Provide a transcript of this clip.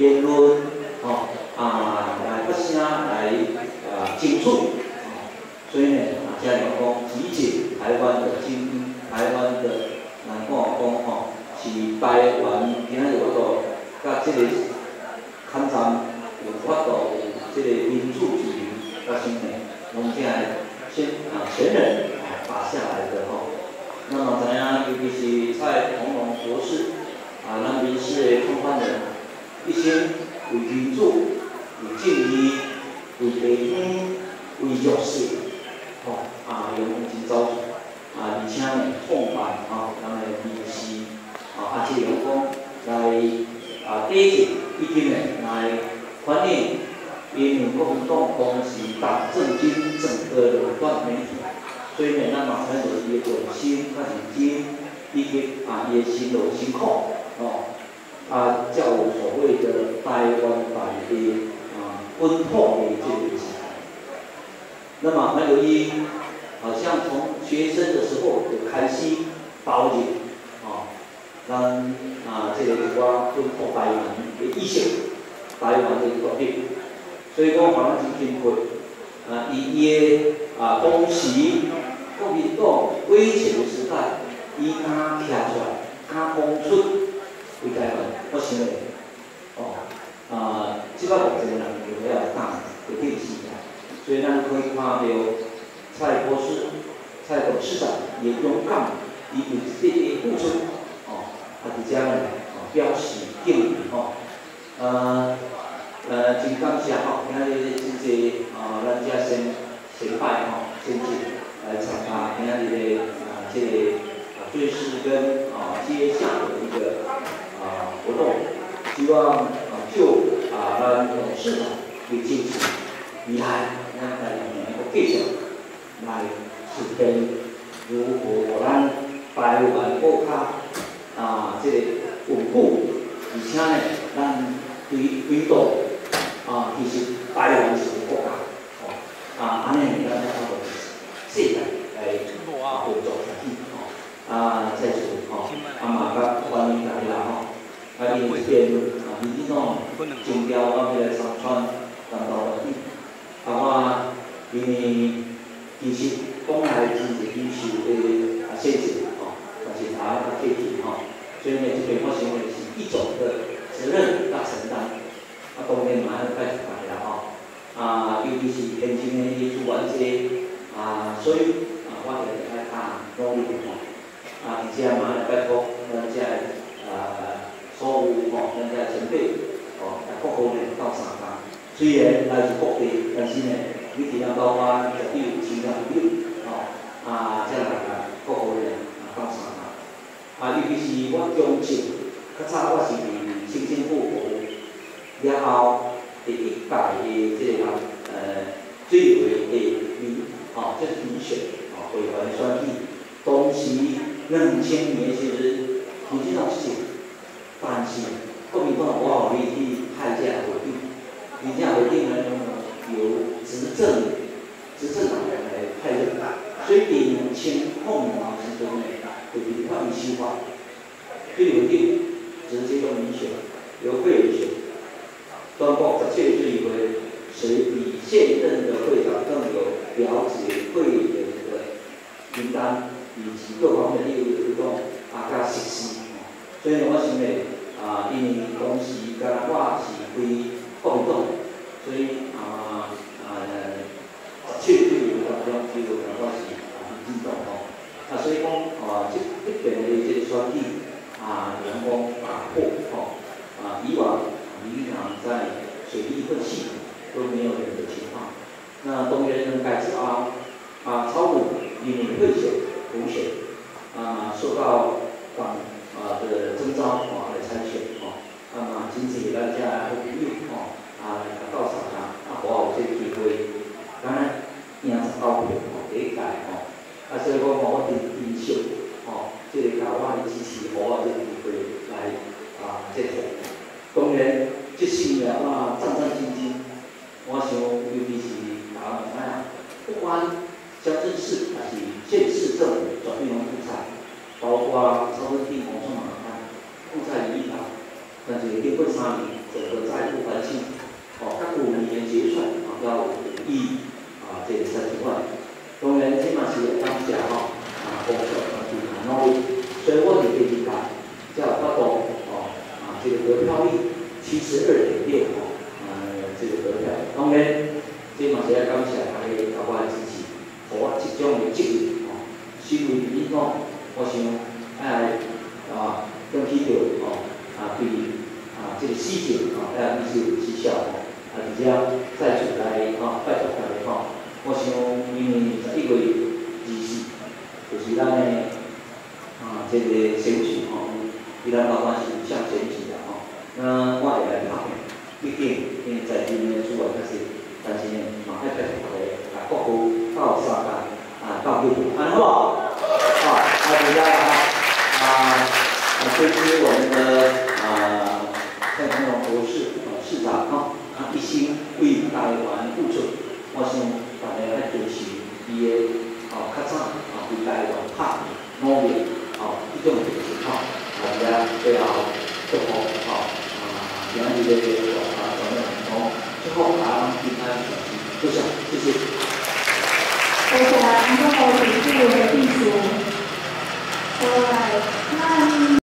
辩论，吼啊来发声来啊争取，所以呢，啊，家讲讲集结台湾的精英，台湾的来讲讲吼，是台湾今日我度甲即个抗战有法度有即个民主自由发生的，拢正先啊前人啊打下来的吼。那么知影，尤其是蔡同龙博士啊，咱民视的创办人，一心为民主、为正义、为地方、为弱势，吼啊，勇真走出啊，而且呢，创办吼咱的民视啊，啊，即个讲来啊，第一已经呢来反映因民国民党当时党政军整个垄断媒体。所以呢，咱嘛才有伊个用心、较认真，以及啊伊个心路辛苦，哦，啊，叫所谓的台湾版的啊本土的这个时代。那么那个伊，好像从学生的时候就开始导入，啊，咱啊这个一寡本土台湾的意识，台湾的国力。所以讲，反正真辛苦，啊，伊伊个啊当时。国民党威权的时代，伊敢站出来，敢讲出为台湾，我想咧，哦，啊，即摆目前人有了党的电视台，所以咱可以看到蔡博士、蔡董事长也勇敢，伊为自己付出，哦，啊，伫遮呢，哦，表示敬意，吼，呃，呃，真感谢吼，今日真济啊，咱遮先先拜吼，先进。来参加今天的啊这啊最是跟啊接下的一个啊活动，希望啊就啊咱董事长为坚持，未来咱来能够继续来实现如何咱台湾国家啊这个稳固，而且呢咱对推动啊其实台湾是国家哦啊安尼咱才能够。世界来合作下去哦，啊，再次吼，啊嘛甲欢迎大家吼，啊，因这边啊，民进党中调啊，要来参选南投环境，啊，我因为其实讲来真是支持的啊，谢谢吼，但是大家客气吼，所以呢，这边我想的是一种的责任甲承担，啊，当然嘛要拜托大家吼，啊，尤其是现今的主管这。啊，所以啊，我哋来看努力吼，啊，而且嘛，拜托咱遮啊，所有吼，咱遮前辈吼，各方面到三虽然来自各地，但是呢，你一定要到我绝对有尽量努力吼，啊，遮来个各方面啊到三工。啊，尤其是我中职，较早我是伫新政府服务，了后第一届的这个呃最为的民。哦，这是民选，哦，委员选举，当时两千年其实民进党是，但是国民党无好力去派这样回应，你这样回应呢，由执政执政党人来派任，所以两千后年时阵呢，就变换一新化，最稳定，直接用民选，由会员选，中国十七岁以为谁比现任的会长更有？了解会员的这个名单以及各方面业务的推动，啊，加实施。所以我想咧，啊，因为当时甲我是归国民党，所以啊啊，确定当中就有我是民进党吼。啊，所以讲啊，这这边的这个选举啊，阳光打破吼，啊，以往民进党在水利混系都没有人的情况。那东源能改制啊啊，超五因为退选补选啊，受到我真珍惜吼，即、哦这个教我支持我啊，即个机会来啊，即个。当然，即生命啊，战战兢兢，我想尤其是啊，怎，不管乡镇市还是县市政府，转变拢不差，包括超市地方上嘛，看负债率啊，但是经过三年整个债务还清，哦，甲去年结算啊到五亿啊，即个三十万。当然，即嘛是当下。努力，所以我们可以看，叫发动哦，啊，这个得票率七十二点六哦，这个得票，当然，这嘛是要感谢他的台湾支持，和我即将的职位哦，虚无的方，我想哎，啊，更需要哦，啊，对，啊，这个需求啊，大家必须有绩效，啊，而且再次来啊，咱的啊这个选举哦。伊咱老板是向前进的吼，那我会来拍，毕竟因为在今年主要开始，但是呢，马上开始大家啊，国父到三家啊，到六部，安好不好？好，大家啊，啊，这支我们的啊，蔡成龙博士啊，市长啊，啊，一心为台湾付出，我想大家来支持伊的啊，较早啊，为台湾拍努力啊，这种情况。大家最好祝福好啊，平安节的啊，咱们从最后啊，平安小心，就这样，谢谢。接下来，我们后续是弟兄，各位，那。